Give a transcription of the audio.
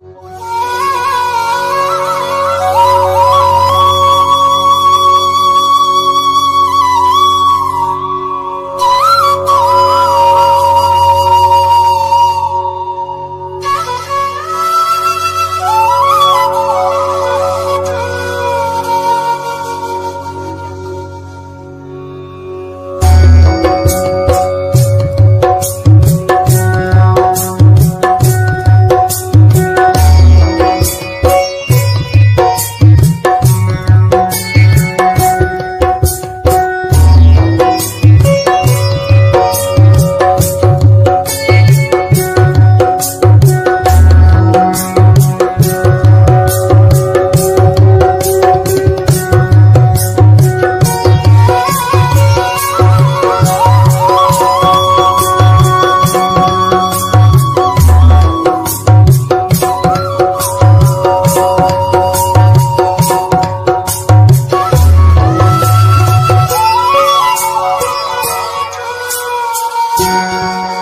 Wow. Música